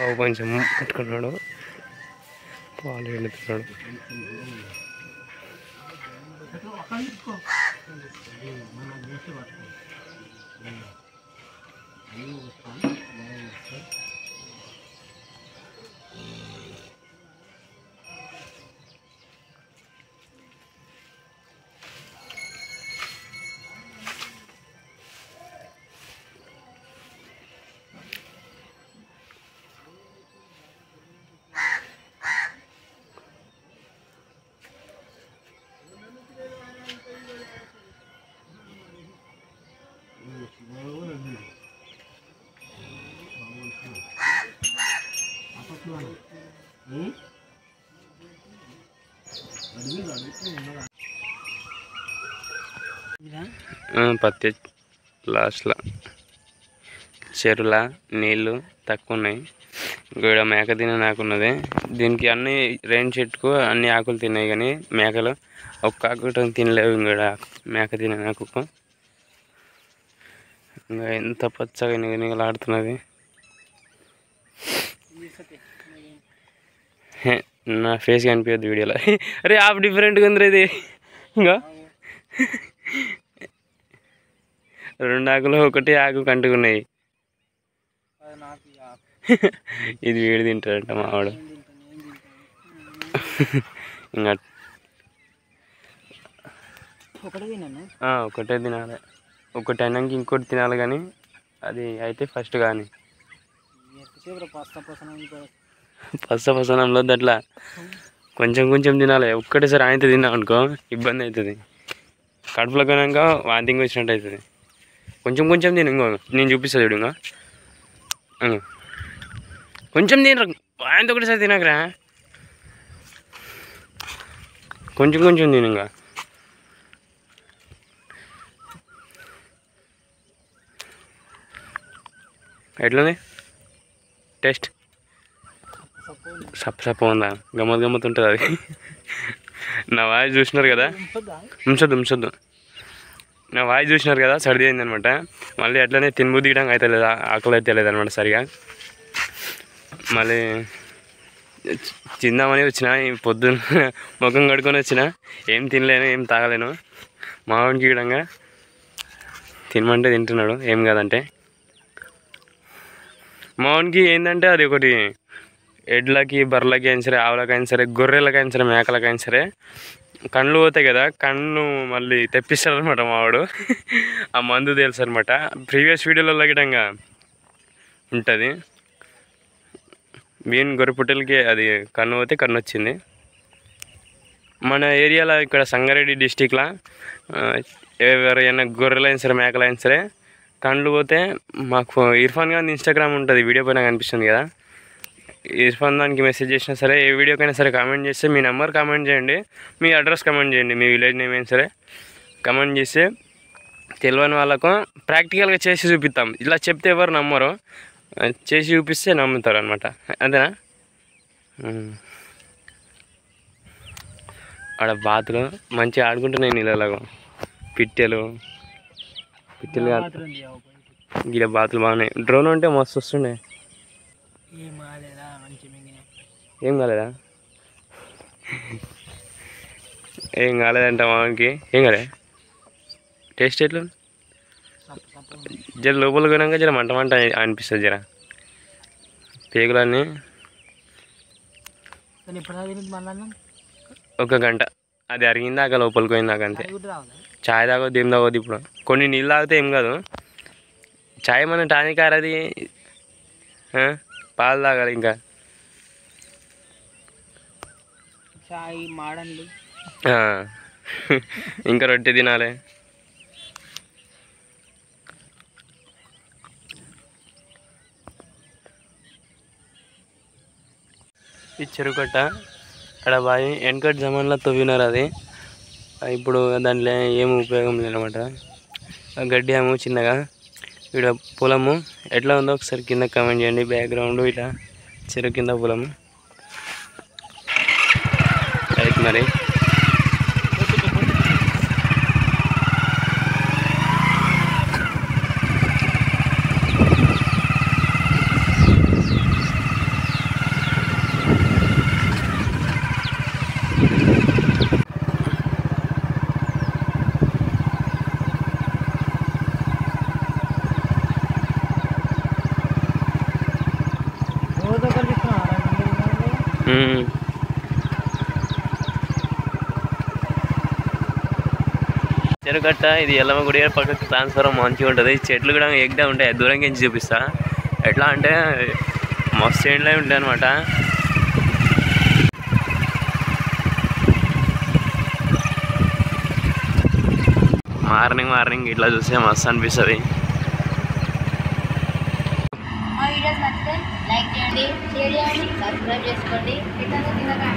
ఆవు కొంచెం పట్టుకున్నాడు పాలు వెళ్ళుతున్నాడు ఆ, పత్తి లాస్ట్లో. చెరువుల నీళ్ళు తక్కువ ఉన్నాయి ఇక్కడ మేక తినే నాకున్నది. దీనికి అన్ని రేణి చెట్టుకు అన్ని ఆకులు తిన్నాయి కానీ మేకలు ఒక్క ఆకు తినలేవు ఇక్కడ మేక తినే నాకు ఇంకా ఎంత పచ్చగా నిగనిగలాడుతున్నది. నా ఫేస్ కనిపించదు వీడియోలో. అరే ఆఫ్ డిఫరెంట్గా ఉంది ఇది. ఇంకా రెండు ఆకులు ఒకటి ఆకు కంటుకున్నాయి. ఇది వీడి తింటాడంట మావాడు ఇంకా ఒకటే తినాలి. ఒకటి అయినాక ఇంకోటి తినాలి కానీ అది అయితే ఫస్ట్ కానీ. పస పసనంలో అట్లా కొంచెం కొంచెం తినాలి. ఒక్కటేసారి ఆయనతో తిన్నాం అనుకో ఇబ్బంది అవుతుంది కడుపులో కొనాక వాంతింగ్ వచ్చినట్టు అవుతుంది కొంచెం కొంచెం తిను. ఇంకో నేను చూపిస్తాను చూడు ఇంకా. కొంచెం తినరు ఆయనతో ఒకటేసారి తినకరా. కొంచెం కొంచెం తిను ఇంకా. ఎట్లుంది? టేస్ట్? సప్ప సప్ప ఉందా? గమ్మత్ గమ్మత్ ఉంటుంది అది. నా వాయిస్ చూసినారు కదా? ఉంచొద్దు ఉంచొద్దు. నా వాయిస్ చూసినారు కదా? సర్ది అయిందనమాట. మళ్ళీ అట్లనే తినబుద్ధి గిడంగా అయితే లేదా? ఆకలి అయితే లేదనమాట సరిగా. మళ్ళీ తిందామని వచ్చిన ఈ పొద్దున్న ముఖం కడుకొని వచ్చిన ఏం తినలేను ఏం తాగలేను. మావాడికి కూడా తినమంటే తింటున్నాడు ఏం కాదంటే. మావానికి ఏంటంటే అది ఒకటి ఎడ్లకి బర్రెలకి అయినా సరే ఆవులకి సరే గొర్రెలకి సరే మేకలకి సరే కళ్ళు పోతాయి కదా కన్ను మళ్ళీ తెప్పిస్తాడనమాట మా మావాడు ఆ మందు తెలుసు అనమాట ప్రీవియస్ వీడియోలలో గిటంగా ఉంటుంది. మెయిన్ గొర్రె పుట్టలకి అది కన్ను పోతే కన్ను వచ్చింది. మన ఏరియాలో ఇక్కడ సంగారెడ్డి డిస్టిక్లో ఎవరైనా గొర్రెలైనా సరే మేకలైనా సరే కళ్ళు పోతే మాకు ఇర్ఫాన్ గాంధీ ఇన్స్టాగ్రామ్ ఉంటుంది వీడియో పైన కనిపిస్తుంది కదా. దానికి మెసేజ్ చేసినా సరే ఏ వీడియోకైనా సరే కామెంట్ చేస్తే మీ నెంబర్ కామెంట్ చేయండి మీ అడ్రస్ కామెంట్ చేయండి మీ విలేజ్ నేమ్ అయినా సరే కామెంట్ చేస్తే తెలియని వాళ్ళకు ప్రాక్టికల్గా చేసి చూపిస్తాం ఇలా చెప్తే ఎవరు నమ్మరు చేసి చూపిస్తే నమ్ముతారు అనమాట అంతేనా. ఆడ బాతులు మంచిగా ఆడుకుంటున్నాయి నీళ్ళలో పిట్టెలు పిట్టెలు కాదు. గిడ బాతులు బాగున్నాయి. డ్రోన్ ఉంటే మస్తు వస్తుండే. ఏం కాలేదా? మంచి మింగిన. ఏం కాలేదా? ఏం కాలేదంట మామకి. ఏం కాలే? టేస్ట్ ఎట్లా. జర లోపల కొనాక జర మంట మంట అనిపిస్తుంది జర. పేగులన్నీ. ఒక గంట. అది అరిగిందాక లోపలికి పోయిందాక అంతే. చాయ్ తాగొద్దు ఏం తాగొద్దు ఇప్పుడు. కొన్ని నీళ్ళు తాగితే ఏం కాదు. చాయ్ మన టానిక్ అది? పాలు తాగాలి ఇంకా. చాయ్ మాడండి. ఇంకా రొట్టె తినాలి. ఈ చెరుకట్ట అక్కడ బావి వెనకటి జమాన్లో తవ్వినారు అది. ఇప్పుడు దాంట్లో ఏమి ఉపయోగం లేదనమాట ఆ గడ్డి ఏమో చిన్నగా. ఇక్కడ పొలము ఎట్లా ఉందో ఒకసారి కింద కమెంట్ చేయండి. బ్యాక్గ్రౌండ్ ఇట్లా చెరువు కింద పొలము. రైట్ మరి? చెరుకట్ట ఇది ఎల్లమ్మగుడి పక్కకి ట్రాన్స్ఫారం మంచిగా ఉంటుంది. చెట్లు కూడా ఎగ్గా ఉంటాయి. దూరం నుంచి చూపిస్తా. ఎట్లా అంటే మస్తు ఎండ్లే ఉంటాయి అనమాట మార్నింగ్ మార్నింగ్ ఇట్లా చూస్తే మస్తు అనిపిస్తుంది. వీడియోస్ నచ్చితే లైక్ చేయండి షేర్ చేయండి సబ్స్క్రైబ్ చేసుకోండి. ఇతను తినగా